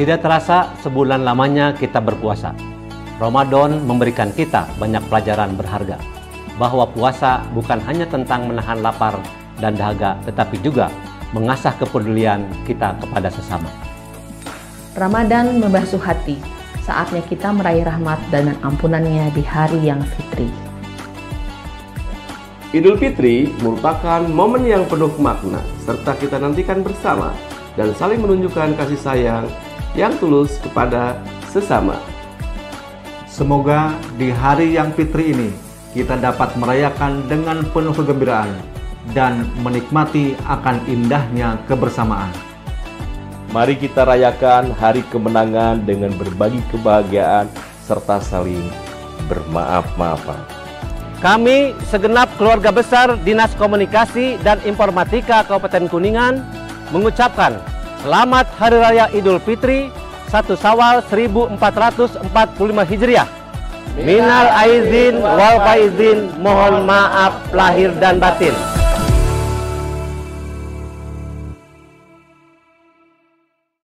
Tidak terasa sebulan lamanya kita berpuasa. Ramadan memberikan kita banyak pelajaran berharga. Bahwa puasa bukan hanya tentang menahan lapar dan dahaga, tetapi juga mengasah kepedulian kita kepada sesama. Ramadan membasuh hati, saatnya kita meraih rahmat dan ampunannya di hari yang fitri. Idul Fitri merupakan momen yang penuh makna, serta kita nantikan bersama dan saling menunjukkan kasih sayang yang tulus kepada sesama. Semoga di hari yang fitri ini kita dapat merayakan dengan penuh kegembiraan dan menikmati akan indahnya kebersamaan. Mari kita rayakan hari kemenangan dengan berbagi kebahagiaan serta saling bermaaf-maafan. Kami segenap keluarga besar Dinas Komunikasi dan Informatika Kabupaten Kuningan mengucapkan Selamat Hari Raya Idul Fitri 1 Sawal 1445 Hijriah. Minal aizin wal faizin, mohon maaf lahir dan batin.